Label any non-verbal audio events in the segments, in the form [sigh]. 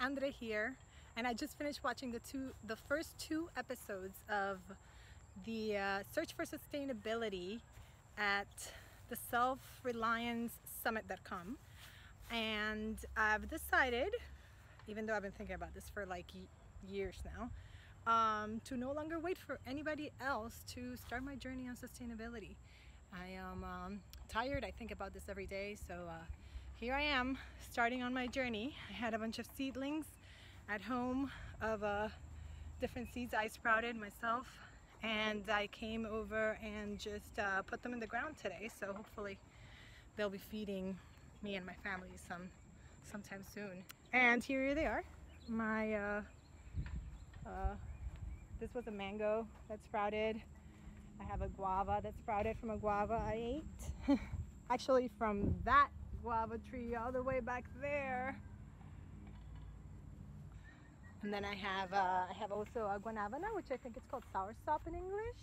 Julia here and I just finished watching the two the first two episodes of the uh, search for sustainability at the self-reliance summit.com and I've decided even though I've been thinking about this for like years now um, to no longer wait for anybody else to start my journey on sustainability. I am um, tired. I think about this every day so uh, here I am starting on my journey. I had a bunch of seedlings at home of uh, different seeds I sprouted myself and I came over and just uh, put them in the ground today so hopefully they'll be feeding me and my family some sometime soon. And here they are. My uh, uh, this was a mango that sprouted. I have a guava that sprouted from a guava I ate. [laughs] Actually from that guava tree all the way back there. And then I have uh, I have also a guanabana, which I think it's called soursop in English.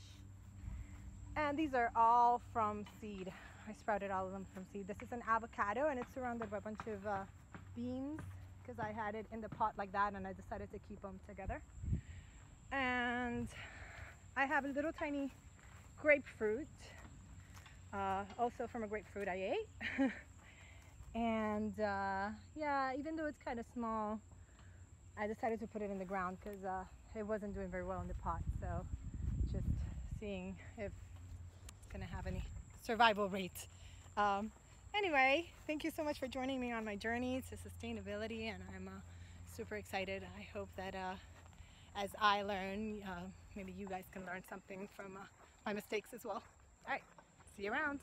And these are all from seed. I sprouted all of them from seed. This is an avocado and it's surrounded by a bunch of uh, beans because I had it in the pot like that and I decided to keep them together. And I have a little tiny grapefruit, uh, also from a grapefruit I ate. [laughs] and uh, yeah even though it's kind of small I decided to put it in the ground because uh, it wasn't doing very well in the pot. So just seeing if it's gonna have any survival rate. Um, anyway thank you so much for joining me on my journey to sustainability and I'm uh, super excited. I hope that uh, as I learn uh, maybe you guys can learn something from uh, my mistakes as well. All right see you around